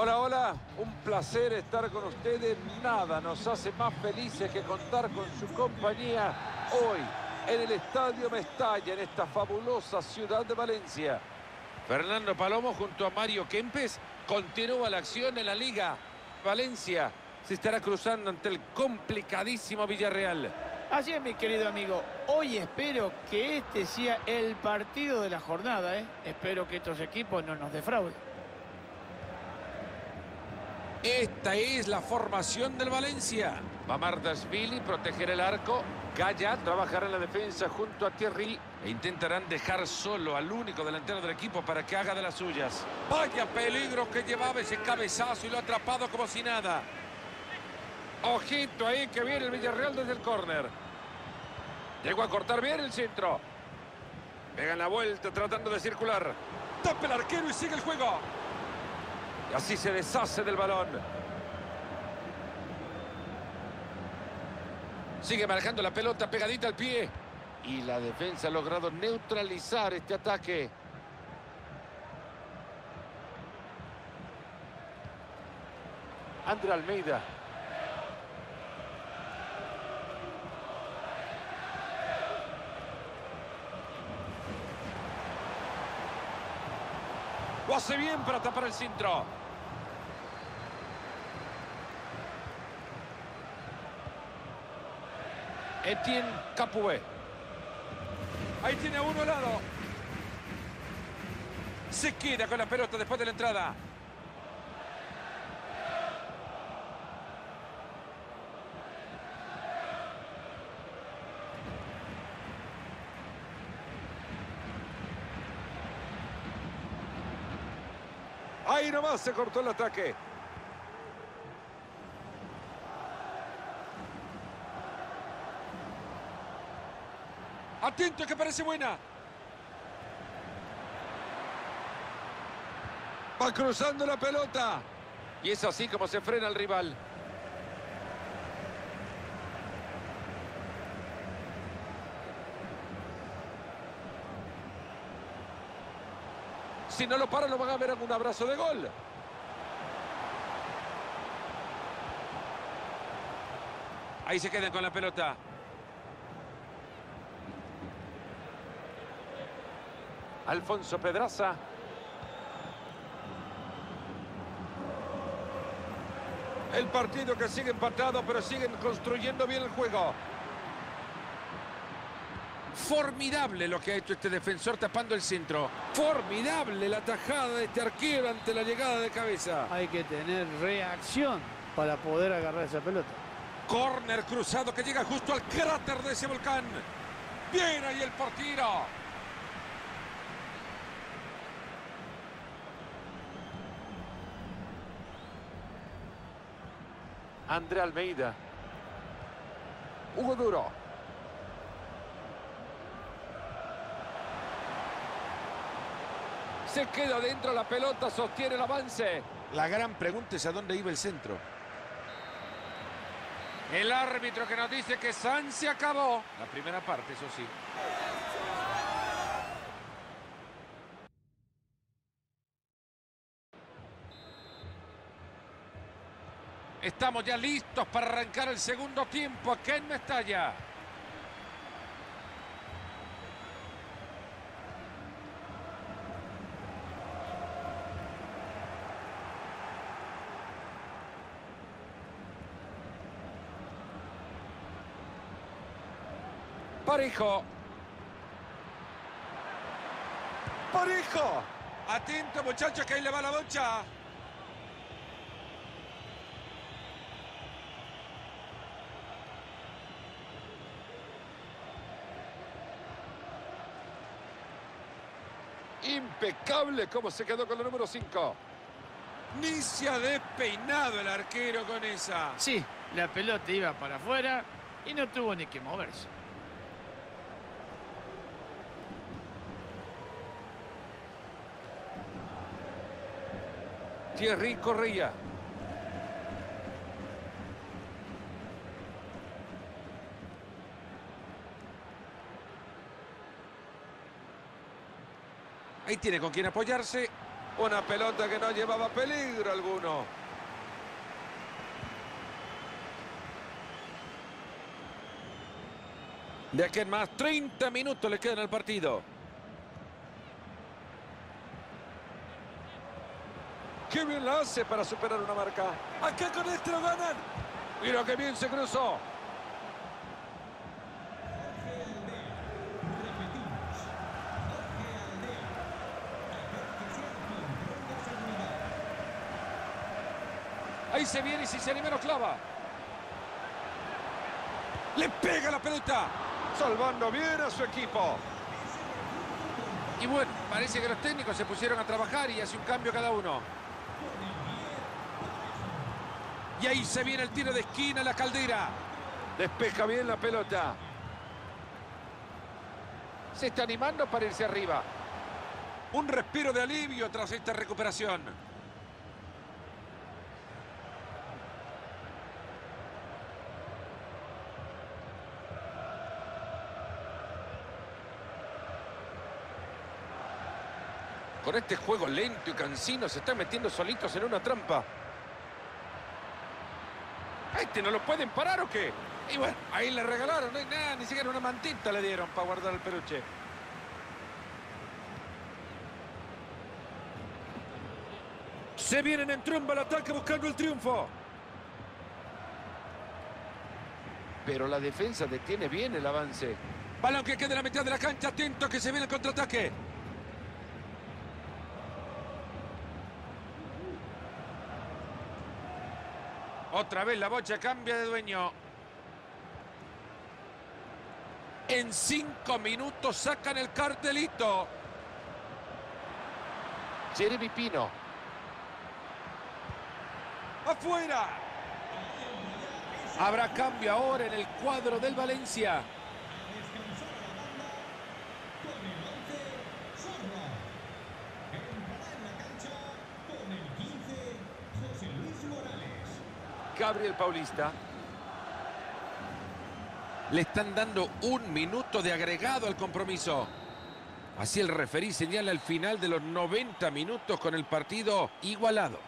Hola, hola, un placer estar con ustedes. Nada nos hace más felices que contar con su compañía hoy en el Estadio Mestalla, en esta fabulosa ciudad de Valencia. Fernando Palomo junto a Mario Kempes continúa la acción en la Liga. Valencia se estará cruzando ante el complicadísimo Villarreal. Así es, mi querido amigo. Hoy espero que este sea el partido de la jornada. ¿eh? Espero que estos equipos no nos defrauden. Esta es la formación del Valencia. Va Mardasvili, proteger el arco. Gaya trabajará en la defensa junto a Thierry e intentarán dejar solo al único delantero del equipo para que haga de las suyas. Vaya peligro que llevaba ese cabezazo y lo ha atrapado como si nada. Ojito ahí que viene el Villarreal desde el córner. Llegó a cortar bien el centro. Pegan la vuelta tratando de circular. Tapa el arquero y sigue el juego. Y así se deshace del balón. Sigue manejando la pelota pegadita al pie. Y la defensa ha logrado neutralizar este ataque. André Almeida. Lo hace bien para tapar el centro. Etienne Capué. Ahí tiene uno al lado. Se queda con la pelota después de la entrada. Ahí nomás se cortó el ataque. Atento que parece buena. Va cruzando la pelota. Y es así como se frena el rival. Si no lo para, lo van a ver en un abrazo de gol. Ahí se quedan con la pelota. Alfonso Pedraza. El partido que sigue empatado, pero siguen construyendo bien el juego. Formidable lo que ha hecho este defensor tapando el centro. Formidable la tajada de este arquero ante la llegada de cabeza. Hay que tener reacción para poder agarrar esa pelota. Corner cruzado que llega justo al cráter de ese volcán. Bien ahí el portero. André Almeida. Hugo Duro. Se queda dentro la pelota, sostiene el avance. La gran pregunta es a dónde iba el centro. El árbitro que nos dice que San se acabó. La primera parte, eso sí. Estamos ya listos para arrancar el segundo tiempo aquí en Mestalla. Parejo. Parejo. Atento muchachos que ahí le va la bocha. Impecable cómo se quedó con el número 5. Ni se ha despeinado el arquero con esa. Sí, la pelota iba para afuera y no tuvo ni que moverse. Thierry Correa. Ahí tiene con quién apoyarse. Una pelota que no llevaba peligro alguno. De aquí en más, 30 minutos le quedan al partido. Qué bien la hace para superar una marca. Acá con este lo ganan. Mira qué bien se cruzó. Ahí se viene y si se anima lo clava. Le pega la pelota. Salvando bien a su equipo. Y bueno, parece que los técnicos se pusieron a trabajar y hace un cambio cada uno. Y ahí se viene el tiro de esquina, la caldera. Despeja bien la pelota. Se está animando para irse arriba. Un respiro de alivio tras esta recuperación. Con este juego lento y cansino se están metiendo solitos en una trampa. ¿A este no lo pueden parar o qué? Y bueno, ahí le regalaron, no hay nada, ni siquiera una mantita le dieron para guardar el peluche. Se vienen en tromba al ataque buscando el triunfo. Pero la defensa detiene bien el avance. Balón que queda en la mitad de la cancha, atento que se viene el contraataque. Otra vez la bocha cambia de dueño. En cinco minutos sacan el cartelito. Jeremy Pino. Afuera. Habrá cambio ahora en el cuadro del Valencia. Gabriel Paulista. Le están dando un minuto de agregado al compromiso. Así el referí señala el final de los 90 minutos con el partido igualado.